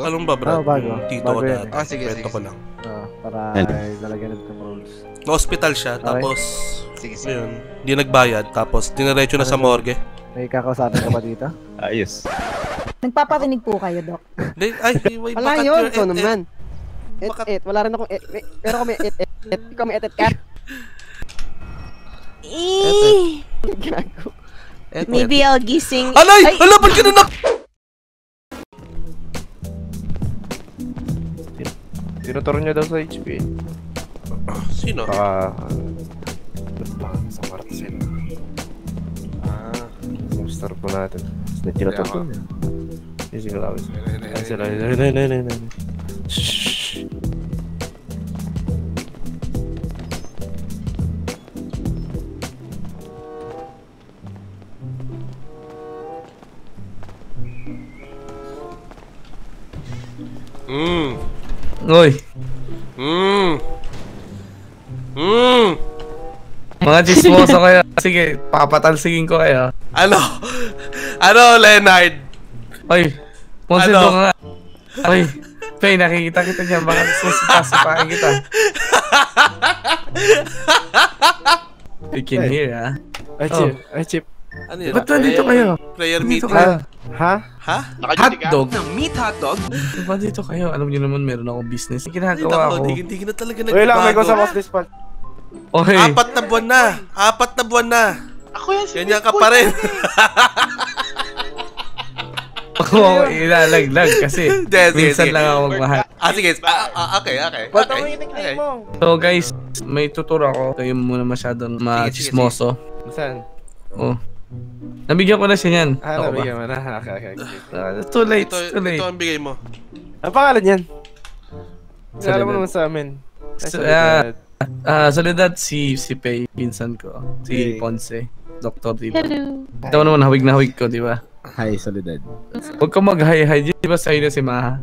Anong ba, Brad? Oo, bago. Yung Tito Bago ko dati. Ah, sige, Kwento sige, ko lang. Oo, para ay lalagyan natin ng rules. Na-hospital siya, Okay. tapos, Sige, sige. ayun, di nagbayad, tapos diniretso na sa morgue. May kakausapin ka ba dito? Ayos. Nagpaparinig po kayo, Dok. Di, ay, wait, Wala bakat yun, et- naman. Et, Bakat- et, wala rin akong et, et, pero kami et, et, et, ikaw may et, et, cat. Eh, et- maybe I'll gising. Alay! Ay, Ala, ba't ka na nak... Tinuturo niya daw sa HP. Sino? Baka... Baka sa kwarto sila. Ah, Monster po natin. May tinuturo Kaya niya. Sige, Mm. mga chismoso kayo. Sige, papatalsigin ko kayo. Ano? Ano, Leonard? Uy, Ponsido Ano? nga. Uy, Pay, nakikita kita niyan. Baka susupasupain kita. You can hear, ha? Ay, Chip. Ay, Chip. Ano yun? Ba't nandito kayo? Player Dito meeting? kayo. Ha? Ha? Hotdog? Meat hotdog? Ba't dito kayo? Alam niyo naman, meron akong business. Ginagawa ko. di, di ka na talaga Wait lang, may gusto ko dispatch. Okay. Apat na buwan na. Apat na buwan na. Ako yan si Ganyan ka pa rin. Ako ilalaglag kasi Hindi, sige, minsan sige. lang ako magmahal. ah, sige. Ah, ah, okay, okay. Ba't okay. mo yung nickname mo? So guys, may tuturo ako. Kayo muna masyadong machismoso. Saan? Oh. Nabigyan ko na siya niyan. Ah, Ako nabigyan mo na. Okay, okay. okay. Ah, too late, Ito, too late. ito ang bigay mo. Ang pangalan yan? Soledad. Alam mo naman sa amin. Ay, So. Ah, Soledad si si Pei, pinsan ko. Si Okay. Ponce, Dr. Diba? hello. Ito mo naman, hawig na hawig ko, di ba? Hi, Soledad. Huwag ka mag-hi-hi, di ba sa'yo na si Maha?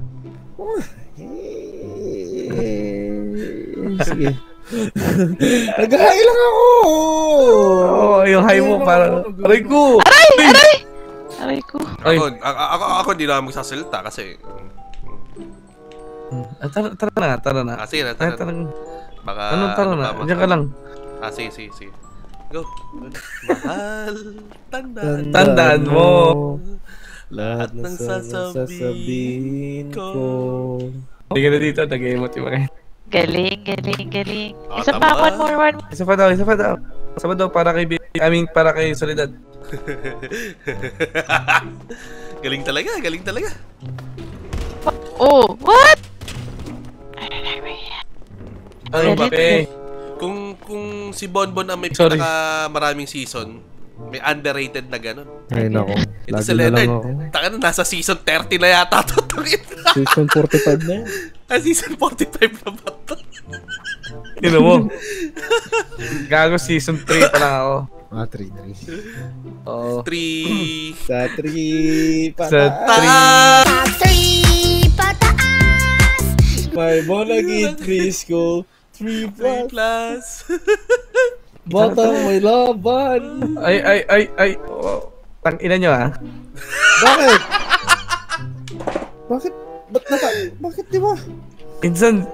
Sige. Nag-hi lang ako! Oo, oh, yung hi mo para... Aray ko! Aray ko. Ay, Ako, ako, ako, ako hindi na magsasalita kasi... ah, tara, tara na, tara na. Ah, sige na, Tara, tara tara. na. Baka... Anong tara ano na? Diyan ka lang. Ah, sige, sige, sige. Go. Mahal, tandaan. Tandaan mo. Lahat ng ng sasabihin sasabihin ko. ko. Hindi ka na dito, nag-emote yung mga Galing, galing, galing. Ah, Isa pa, tama. one more, one more. Isa pa daw, isa pa daw. Isa pa daw para kay I mean, para kay Soledad. galing talaga, galing talaga. Oh, what? Ano ba, Pe? Kung kung si Bonbon ang may Sorry. pinaka maraming season, may underrated na ganun. Ay, nako. Ito Lagi si Leonard. Taka na, nasa season 30 na yata to. Season 45 na yan. Ah, season 45 na ba? Yun mo. Gago season 3 pa lang ako. Ah, 3-3. Oo. 3... Sa 3 Sa pataas. 3. May bonagid preschool. 3 3 plus. plus. Batang may laban. Ay, ay, ay, ay. Oh. Tang ina nyo ah. Bakit? Bakit? Ba't naka... Bakit di ba? Insan,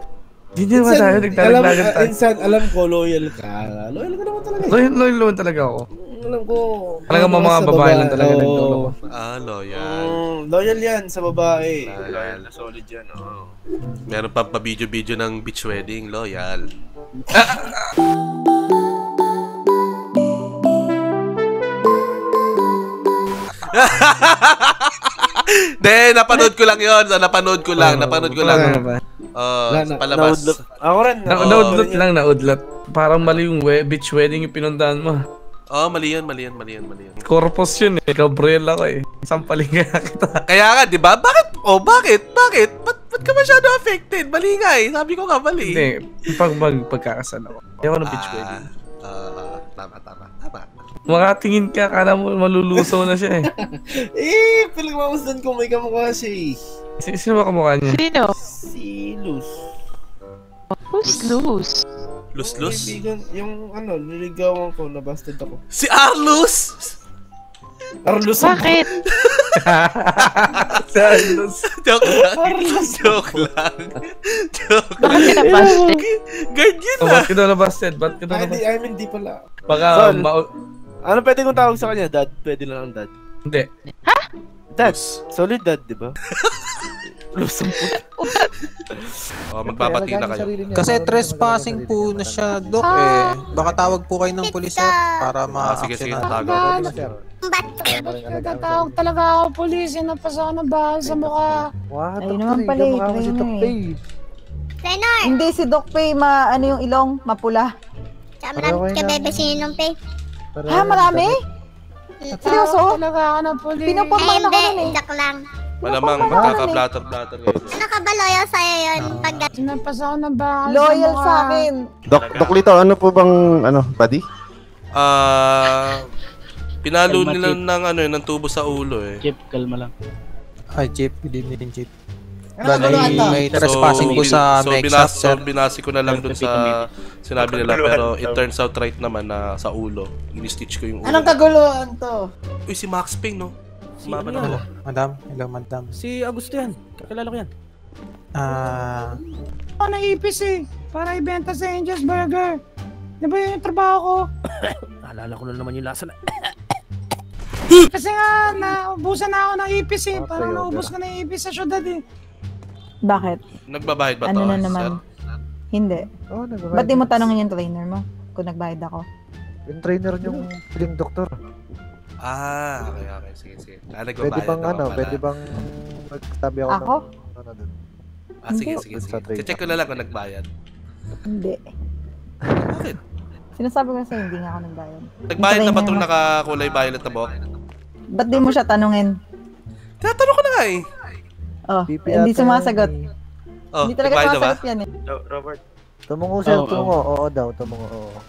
hindi nyo ba tayo alam, nagdalaglagan ah, tayo? insan, alam ko, loyal ka. Loyal ka naman talaga. eh. Loyal, loyal naman talaga ako. Alam ko. Talaga mga, mga babae lang talaga oo. naglolo ko. ah, loyal. Mm, loyal yan sa babae. Loyal. Solid yan, oh. Meron pa pa video-video ng beach wedding, loyal. De, napanood ko lang yon. So, napanood ko lang, napanood ko lang. Ba? Oh, na- palabas. naudlot. Ako rin. Na, Oo. naudlot lang, naudlot. Parang mali yung we- beach wedding yung pinundahan mo. Oh, mali yun, mali yun, mali yun, mali yun. Corpus yun eh. Gabriel ako eh. Sampaling kaya kita. Kaya nga, di ba? Bakit? Oh, bakit? Bakit? Ba't, ba't ka masyado affected? Mali nga eh. Sabi ko nga mali. Hindi, pag mag pagkakasal ako. Hindi ako ng beach Ah, wedding. ah, tama, tama, tama. Makatingin ka, kala mo malulusaw na siya eh. Eh, pinagmamasdan ko may kamukha siya eh. Si- Sino ba kamukha niya? Sino? Si Luz. Who's loose? Lus-lus? Kaibigan, yung ano, niligawan ko, nabasted ako. Si Arlus! Arlus ang Bakit? Carlos. Joke lang. Joke lang. Joke lang. Bakit ka busted? Guard yun Oh, ah. ba't ka nalabas, Ted? Ba't ka di, I mean, di pala. Baka, Ano pwede kong tawag sa kanya? Dad? Pwede lang ang dad. hindi. Dad. Solid dad, di ba? Lusong puta. Oh, magbabati na kayo. Kasi trespassing po na siya, Dok, eh. Baka tawag po kayo ng pulis, sir, para Ah, sige, sige. Tago. Sir. Nagtatawag talaga ako polis, yan ang pasa ng bahal sa mukha. Wow, Ayun naman pala eh, kamukha mo si Doc eh. Ray. Hindi si Doc Pay, ma, ano yung ilong, mapula. Pareho kayo ng- Pareho Ha, marami? Seryoso? Talaga ako ng Pinapurman ako hindi. nun eh. Joke lang. Malamang Ano magkaka-blatter-blatter kayo. Ano ka ba loyal sa'yo yun? Pag Sinampas ako ng bahal Loyal sa akin. Dok, Dok Lito, ano po bang, ano, buddy? Ah, pinalo nila ng ano eh, ng tubo sa ulo eh. Jeep, kalma lang. Ay, Jeep, good evening, Jeep. Ano Bali, may trespassing po bin- sa so, Mexas, binas, sir. so binasi ko na lang dun sa sinabi nila pero it turns out right naman na sa ulo. Ini-stitch ko yung ulo. Anong kaguluhan to? Uy, si Max Payne, no? Sumama na Hello, ako. madam. Hello, madam. Si Augusto yan. Kakilala ko yan. Ah, Ako naipis eh. Para ibenta sa Angel's Burger. Di ba yun yung trabaho ko? Naalala ko na naman yung lasa na. Kasi nga, naubusan na ako ng ipis eh. Parang naubos ko na yung ipis sa syudad eh. Bakit? Nagbabayad ba to? Ano na sir? naman? Hindi. Oh, nagbabayad. Ba't di mo tanongin yung trainer mo kung nagbayad ako? Yung trainer yung piling doktor. Ah, okay, okay. Sige, sige. Ah, Pwede bang ano, pala. pwede bang magsabi ako, Ako? ng ano dun? Ah, sige, sige, sige. Check ko na lang kung nagbayad. Hindi. Bakit? Sinasabi ko sa'yo, hindi nga ako nagbayad. Nagbayad na ba itong nakakulay violet na buhok? Ba't di mo siya tanungin? Tinatanong ko na nga eh. Oh, PP hindi sumasagot. eh. Oh, hindi talaga nagbayad na ba? sumasagot yan eh. Robert. Tumungo sir, Oo, tumungo. Oo daw, tumungo. Oo.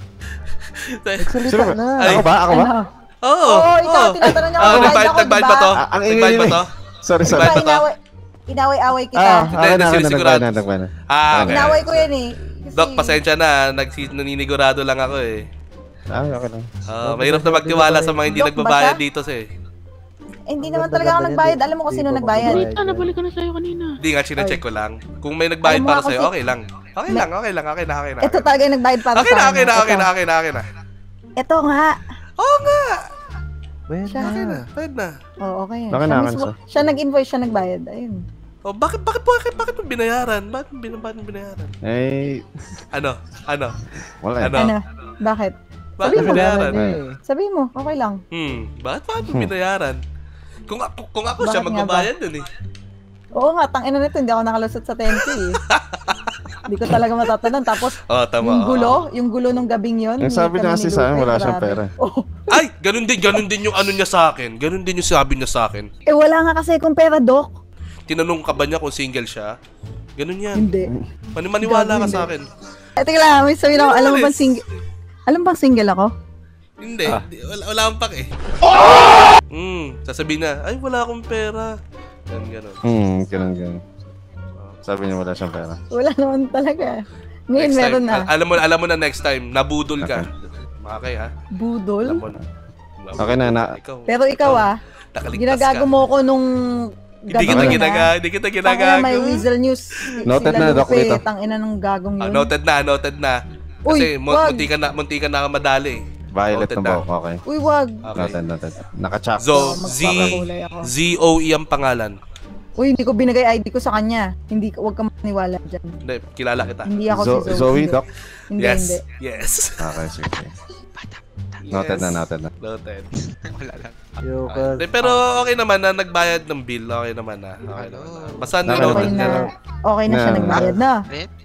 Nagsalita na. Ay. Ako ba? Ako ba? Ano? Oo. Oo, ikaw, oo. tinatanong niya Ah, nagbayad, ako, nagbayad di ba ba? to? Ah, ang Nagbayad ba ingay- to? Sorry, sorry. ba, Nagbayad ba to? inaway, inaway-away kita. Ah, hindi, na, okay na, nagbayad na, nagbayad na. Ah, okay. Inaway ko yan eh. Kasi, Dok, pasensya na. Nagsi- naninigurado lang ako eh. Ah, okay lang. Ah, mahirap na magtiwala sa mga hindi nagbabayad dito eh. Eh, hindi naman talaga ako nagbayad. Alam mo kung sino nagbayad. nabalik ko na sa'yo kanina. Hindi nga, chinecheck ko lang. Kung may nagbayad Alam mo para ako sa'yo, okay lang. Okay lang, okay lang, okay na, okay na. Ito talaga yung nagbayad para Okay sa akin. okay na, okay Ito. na, okay na, okay na. Ito nga. Oo nga! Bayad Siya. na. Okay na, pwede na. Oo, okay. Baka Siya, na, mismo, Kansa. siya nag-invoice, siya nagbayad. Ayun. Oh, bakit, bakit, bakit, bakit mo binayaran? Bakit mo bin- bakit mo binayaran? Eh, Ano? Ano? wala eh. Ano? Ano? Bakit? Bakit mo Sabi mo. binayaran? Eh. Sabihin mo, okay lang. Hmm, bakit, bakit mo binayaran? Kung ako, kung ako siya Bakit ba? magbabayad dun eh. Oo nga, tang ina nito, hindi ako nakalusot sa 10K eh. Hindi ko talaga matatanan. Tapos, Oh, tama. yung gulo, yung gulo nung gabing yun. Yung hindi sabi niya kasi sa akin, wala siyang pera. Oh, Ay, ganun din, ganun din yung ano niya sa akin. Ganun din yung sabi niya sa akin. eh wala nga kasi kung pera, Doc. Tinanong ka ba niya kung single siya? Ganun yan. Hindi. Mani maniwala ka sa akin. Eh, teka lang, may sabihin ako, alam mo bang Alis. single... Alam bang single ako? Hindi, di- wala, wala akong pak eh. Hmm, sasabihin na, ay wala akong pera. Ganun, ganun. Hmm, ganun, ganun. Sabi niya wala siyang pera. Wala naman talaga. Ngayon Next meron time, na. al- alam mo, alam mo na next time, nabudol ka. Okay ha? Alam Budol. mo na. Okay na, na- Ikaw, Pero ikaw ah, nakaligtas ginagago ka. mo ko nung Hindi kita gabi ginaga, na. hindi kita Tangina, ginagago. may weasel news. Noted Sila na, Doc, Lupe, dito. Tangina ng gagong Ah, yun. noted na, noted na. Uy, Kasi mu- wag. munti ka na, munti ka na madali. Violet na na. ba? Okay. Uy, wag. Okay. Noted, noted. Naka-chop. So, Z. Z-O-E ang pangalan. Uy, hindi ko binigay ID ko sa kanya. Hindi ko, wag ka maniwala dyan. Hindi, kilala kita. Hindi ako Zo- si Zoe. Zoe, Hindi. Doc? Hindi, Yes, hindi. yes. Okay, sige. Noted na, noted na. Noted. Yung, Ah, uh, Hindi, pero okay naman na nagbayad ng bill. Okay naman na. Okay naman na. Basta Okay Okay niya na, lang. okay na siya Na- nagbayad na.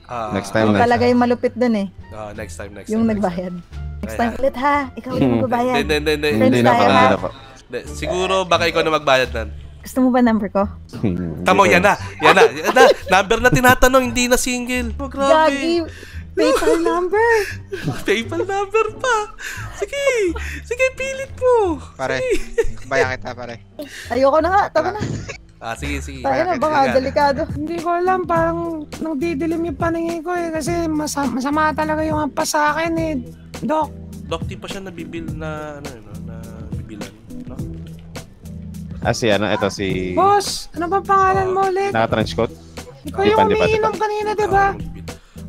Ah, Next time na. talaga yung malupit dun eh. ah, next time, next Yung time. nagbayad. Next time ulit ha. Ikaw ulit Hmm. magbabayad. Hindi, hindi, hindi. Friends Hindi na tayo, pa, ha? hindi na pa. Hindi, Siguro baka ikaw na magbayad nan. Gusto mo ba number ko? Tamo, yan na. Yan na. Yan na. Number na tinatanong, hindi na single. Oh, grabe. Gagi! PayPal number! PayPal number pa. Sige. Sige, pilit mo. Pare. Bayan kita, pare. Ayoko na nga. Tama na. Ah, sige, sige. Tayo na, baka Sige. delikado. Hindi ko alam, parang nang didilim yung paningin ko eh. Kasi masama, masama talaga yung hampas sa akin eh. Dok, Doc, di pa siya nabibil na, ano yun, no, na bibilan. No? Ah, si ano, ito si... Boss, ano ba pangalan mo ulit? Naka-trench coat? Ikaw yung Dipan, dipan, umiinom kanina, di ba?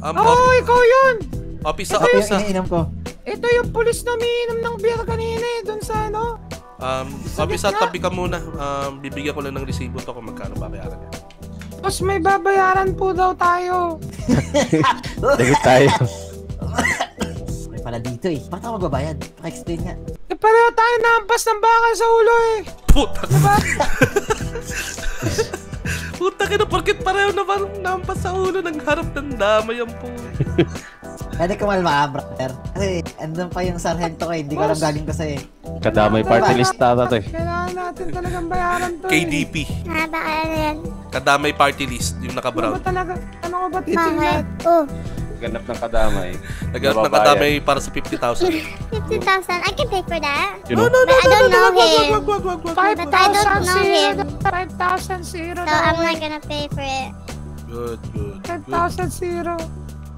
Um, Oo, oh, ikaw yun! Opisa, Ito yung opisa. iniinom ko. Ito yung pulis na umiinom ng beer kanina eh, dun sa ano. Um, opisa, tabi ka muna. Um, bibigyan ko lang ng resibo to kung magkano babayaran niya. Boss, may babayaran po daw tayo. Dagit tayo. Pala dito eh. Bakit ako magbabayad? Paka-explain nga. Eh, pareho tayo naampas ng bakal sa ulo eh. Puta. Puta ka na, porkit pareho na parang nampas sa ulo ng harap ng damay ang po. Pwede kumalma, brother. Kasi andun pa yung sarhento ko eh. Hindi ko alam galing ko sa'yo eh. Kadamay party list tata to eh. Kailangan natin talagang bayaran to eh. KDP. Ah, baka ano yan? Kadamay party list, yung Ano naka-brown. ba talaga? Ano ko ba Bakit? titingnan? Oh, Ganap ng kadamay. Naghanap ng kadamay para sa 50,000. 50,000. I can pay for that. You know? But I don't know him. wag, wag, wag, wag. But I don't 5,000 know him. zero. 5,000 zero So, I'm not gonna pay for it. Good, good, good. 5,000 zero.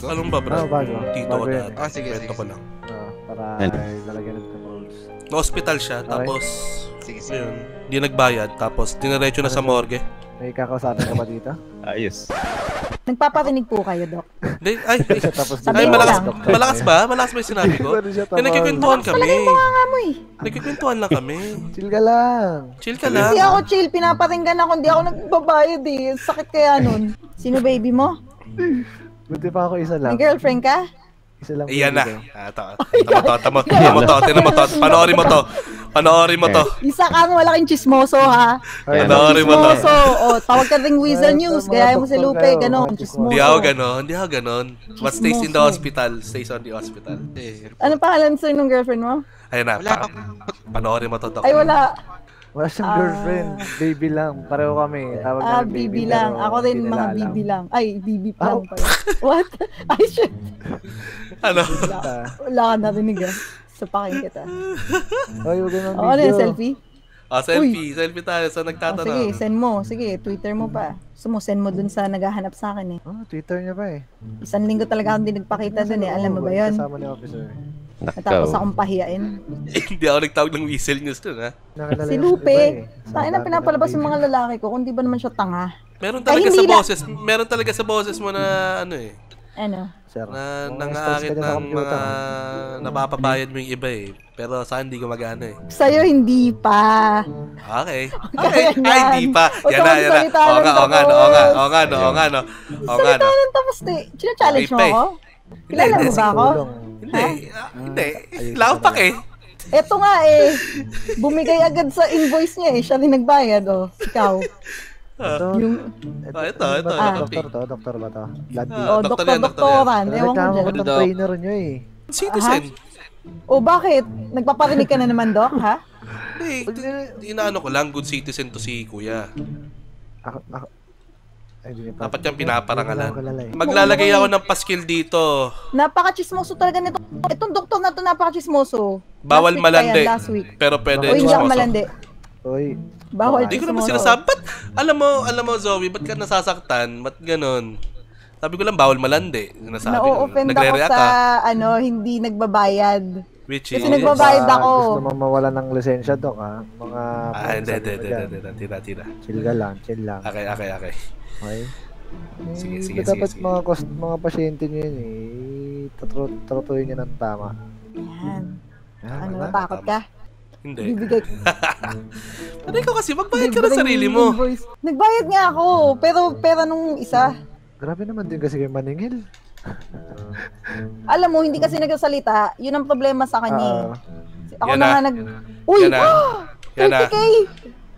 Anong ba, bro? Ah, bago. Tito ko dati. Ah, sige, sige, ko lang. Ah, para ay, lalagyan ng rules. Na-hospital siya, tapos... Sige, sige. Hindi nagbayad, tapos diniretso na sa morgue. May kakausapin ka ba dito? Ayos. Nagpaparinig po kayo, Dok. Hindi, ay, ay, ay malakas, malakas ba? Malakas ba yung sinabi ko? Siya, Eh, nagkikwentuhan kami. Talaga yung bunganga mo eh. Nagkikwentuhan lang kami. Chill ka lang. Chill ka lang. Hindi ako chill, pinaparinggan ako, hindi ako nagbabayad eh. Sakit kaya nun. Sino baby mo? Buti pa ako isa lang. May girlfriend ka? Isa lang. Iyan na. Ah, to, tama tama, tama to, tinan mo to, panoorin mo to. Panoorin mo to. Isa kang malaking chismoso ha. Ano? Panoorin mo to. Chismoso. O, tawag ka ring Weasel News. Gaya mo si Lupe, ganon. Chismoso. Hindi ako ganon, hindi ako ganon. But stays in the hospital, stays on the hospital. Ano pangalan sir ng girlfriend mo? Ayun na, Wala pa, panoorin mo to, Doc. Ay, wala. Wala siyang Ah. girlfriend. Baby lang. Pareho kami. Tawag Ah, namin bibi lang. Ako rin hindi mga bibi lang. Ay, pa lang Oh. pala. What? Ay, shit. Ano? Ah. Wala ka narinig ah. Sapakin kita. Ay, huwag ganun O, ano yung selfie? Ah, selfie, selfie tayo sa O, sige, nagtatanong. send mo. Sige, Twitter mo pa. Gusto mo, send mo dun sa naghahanap sa akin eh. Oh, Twitter niya pa eh. Isang linggo talaga akong di nagpakita dun eh. Alam mo ba yun? Kasama ni officer. Natapos Nakaw. akong pahiyain. Hindi ako nagtawag ng whistle news dun, ha? Si Lupe, iba eh. na pinapalabas ng yung mga lalaki ko, kung di ba naman siya tanga. Meron Ay, talaga sa boses, meron talaga sa boses mo na ano eh, Ano? Sir, na nangaakit ng mga napapabayad mo yung iba eh. Pero sa akin hindi gumagana eh. Sa'yo hindi pa. Okay. Okay. Ay, hindi pa. Yan na, yan na. magsalita Oo ng nga, oo nga, no, oo nga, oo nga, no, oo nga, no. Oo nga, Salita no. lang tapos di. China-challenge mo eh. ako? Kilala Hindi, mo ba ako? Hindi. ah, Hindi. Lapak eh. Eto nga eh. Bumigay agad sa invoice niya eh. Siya rin nagbayad oh. Ikaw. Ito, Yung, ito, Ah, ito, ito, ba to? ito. Doktor to, doktor ba to? Blood Ah, oh, doktor doktor, yan, doktor yan. doktoran. Ewan ko dyan. ng trainer niyo eh. Citizen. O bakit? Nagpaparinig ka na naman, Doc, ha? Hindi. di- Inaano ko lang, good citizen to si kuya. Ako, ako. Ay, di niya pa. Dapat yung pinaparangalan. Maglalagay ako ng paskil dito. Napaka-chismoso talaga nito. Itong doktor na to napaka-chismoso. Bawal malandi. yan, last week. Pero pwede O hindi ako malandi. Uy, Bawal Hindi ko naman sinasabi. Ba't, alam mo, alam mo Zoe, ba't ka nasasaktan? Ba't ganun? Sabi ko lang, bawal malandi. Sinasabi. Na-offend ako sa, ka. ano, hindi nagbabayad. Which Kasi is... nagbabayad ako. Gusto mo mawala ng lisensya, Dok, ha? Mga... Ah, hindi, hindi, hindi, hindi, tira, tira. Chill ka lang, chill lang. Okay, okay, okay. Okay? Sige, Eh, sige, dapat sige, sige. mga cost, mga pasyente niyo yun eh. Tuturuin niyo ng tama. Yan. Ano, natakot ka? Hindi. Bibigay Ano ikaw kasi, magbayad ka Libreng sarili mo. Nagbayad nga ako, pero pera nung isa. Grabe naman din kasi kayo maningil. Alam mo, hindi kasi nagsasalita. Yun ang problema sa kanya. Ah, Ako na na. nga nag... Uy! Yan na. Yan na. 30k!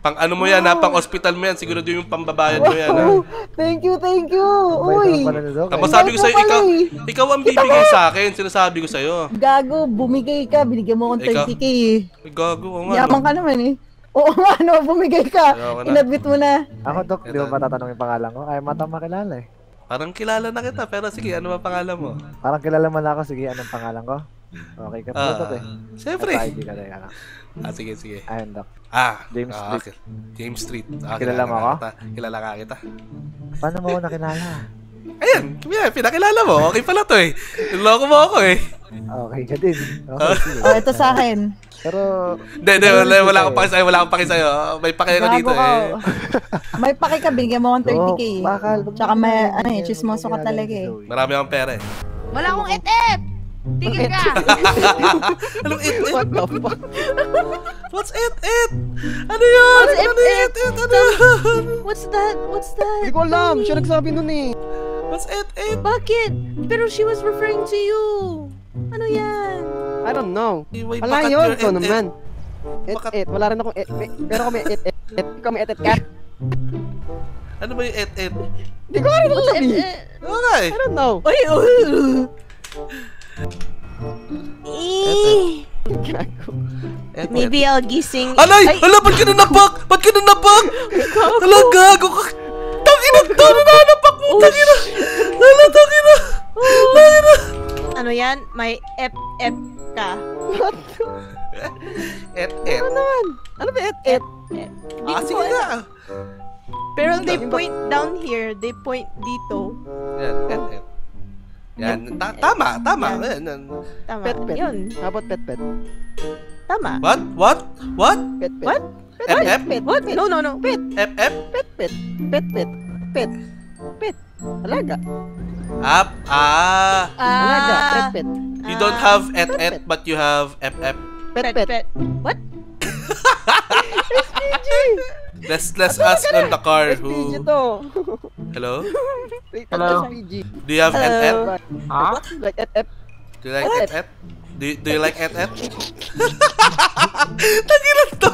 Pang ano mo yan ha, pang hospital mo yan. Siguro yung pambabayad mo yan ha. Wow! Thank you, thank you! Uy! Tapos eh. sabi ko sa'yo, ikaw, eh. ikaw ang bibigay sa akin. Sinasabi ko sa'yo. Gago, bumigay ka. Binigyan mo akong Ikaw? 30k eh. Gago ko nga. Yaman no? ka naman eh. Oo nga, no, bumigay ka. Inadmit mo na. Ako, Dok, di ba tatanong yung pangalan ko? Ay, mata makilala eh. Parang kilala na kita, pero sige, ano ba pangalan mo? Parang kilala mo na ako. Sige, anong pangalan ko? Okay ka Ah, po, Dok eh. Siyempre. Ito, ID ka. Ah, sige, sige. Ayun, Dok. Ah, James ah, Street. okay. James Street. Ah, Kilala mo ka ako? Kita. Kilala ka kita. Paano mo ako nakilala? Ayan, yeah, pinakilala mo. Okay pala to eh. Niloko mo ako eh. Okay ka din. Okay, sige. Oh, ito sa akin. Pero, Hindi, hindi, wala, wala akong paki sa'yo, wala akong paki sa'yo. May paki ako dito ka. eh. May paki ka, bigyan mo akong 30k eh. bakal. Tsaka may, ano eh, chismoso ka talaga eh. Marami akong pera eh. Wala akong et-et! Tigil ka! Anong it it? What the fuck? What's it it? Ano yun? What's ano it, it it? Ano yun? What's that? What's that? Hindi ko alam. Siya nagsabi nun eh. What's it it? Bakit? Pero she was referring to you. Ano yan? I don't know. Iway, Wala yun. your Ikaw it, it. naman. Et, et. Wala rin akong et. May- Pero kami et, et, et. Ikaw may et, et, et. Ano ba yung it it? Hindi ko rin alam eh. Okay. I don't know. Uy! Gago. Et, Maybe I'll gising. Alay! Ala, ba't ka nanapak? Ba't ka nanapak? Ala, gago ka. Tangina to, nananapak mo. Tangina. Ala, tangina. Tangina. Ano yan? May ep-ep ka. Et et. Ano naman? Ano ba? Di Ah, ko sige alam. na. Pero they point down here. They point dito. Yan, et. Yan, ta- tama, tama. Yan, yan. Tama. Pet, pet. Yun. How about pet, pet? Tama. What? What? What? Pet, pet. What? Ep ep? Pet, What? No, no, no. Pet, ep? pet, pet. Pet, pet. Pet. Pet. Alaga. Ap, ah. Alaga. Pet, Ah. pet. You don't have et et, but you have ep ep. Pet, Pet, pet. pet. What? Let's let's ask on the car who. to. Hello? Hello? SPG. Do you have et et? Ha? Like et, et. Do you like et et? Do you, do you like et et? Tangilan to!